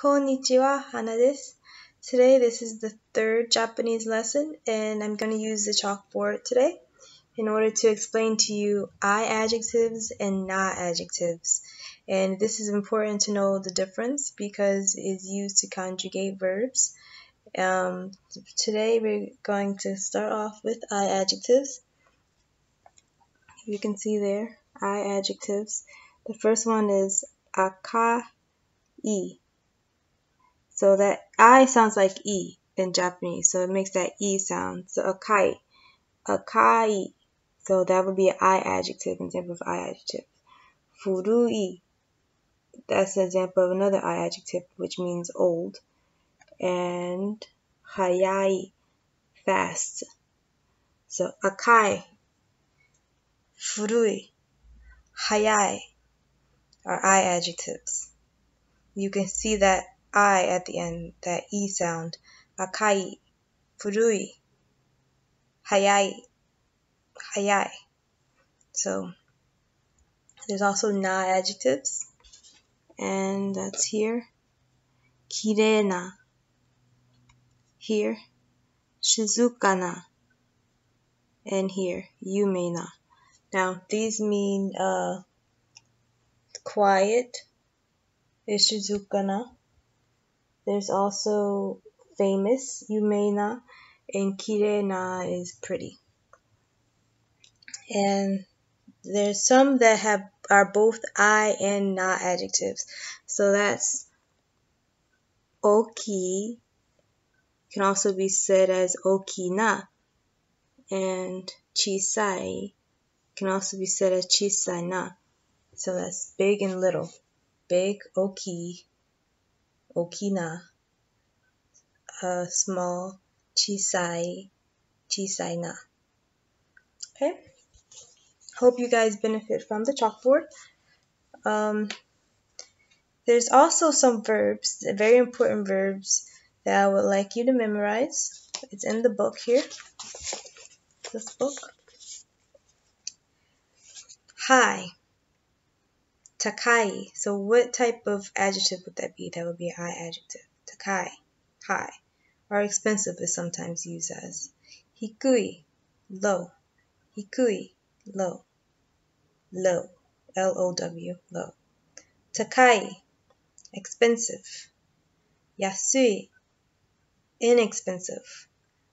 Konnichiwa, Hana desu. Today, this is the third Japanese lesson, and I'm going to use the chalkboard today in order to explain to you I adjectives and na adjectives. And this is important to know the difference because it's used to conjugate verbs. Um, today, we're going to start off with I adjectives. You can see there, I adjectives. The first one is akai. So that I sounds like E in Japanese, so it makes that E sound. So akai, akai. So that would be an I adjective an example of I adjective. Furui. That's an example of another I adjective, which means old. And hayai, fast. So akai, furui, hayai are I adjectives. You can see that I at the end, that E sound. Akai, furui, hayai, hayai. So there's also na adjectives, and that's here. Kirena, here. Shizukana, and here. Yumeina. Now these mean uh, quiet is Shizukana. There's also famous, Yumeina, and Kirena is pretty. And there's some that have are both I and na adjectives. So that's oki can also be said as okina and chisai can also be said as chisai na. So that's big and little. Big oki okina, a small chisai, chisai na. Okay. Hope you guys benefit from the chalkboard. Um, there's also some verbs, very important verbs that I would like you to memorize. It's in the book here. This book. Hi. Takai. So what type of adjective would that be? That would be an I adjective. Takai. High. Or expensive is sometimes used as. Hikui. Low. Hikui. Low. Low. L-O-W. Low. Takai. Expensive. Yasui. Inexpensive.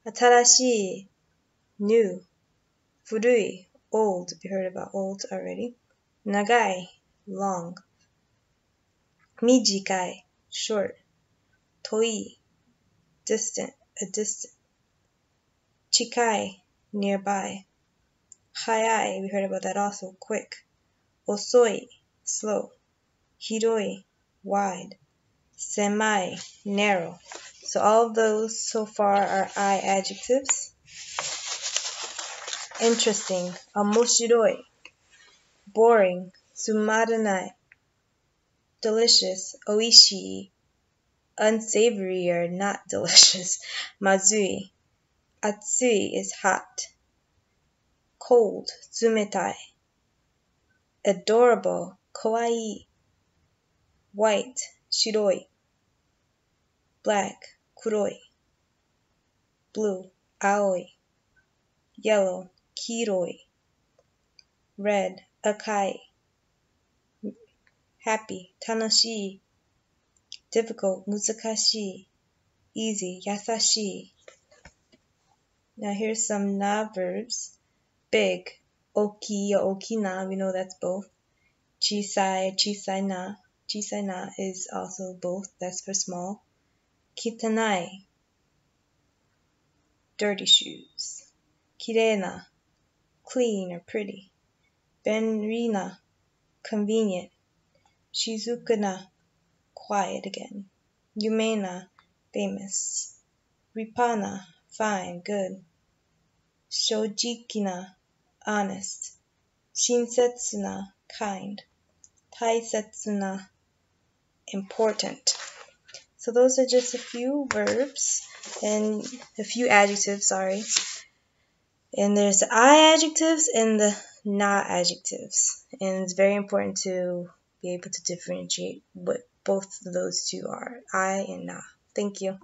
Atarashi. New. Furui. Old. We heard about old already. Nagai long. Mijikai, short. Toi, distant, a distant. Chikai, nearby. Hayai, we heard about that also, quick. Osoi, slow. Hiroi, wide. Semai, narrow. So all those so far are I adjectives. Interesting. Amoshiroi, boring. Sumaranai, delicious, oishi, unsavory or not delicious, mazui, atsui is hot, cold, tsumetai, adorable, kawaii, white, shiroi, black, kuroi, blue, aoi, yellow, kiroi, red, akai, happy, tanoshii, difficult, muzakashi, easy, yasashi. Now here's some na verbs. Big, oki or we know that's both. Chisai. Chisai na is also both, that's for small. Kitanai, dirty shoes. Kirena, clean or pretty. Benrina, convenient. Shizukuna, quiet again. Yumeina, famous. Ripana, fine, good. Shojikina, honest. Shinsetsuna, kind. Taisetsuna, important. So those are just a few verbs and a few adjectives, sorry. And there's the I adjectives and the na adjectives. And it's very important to be able to differentiate what both of those two are. I and na. Thank you.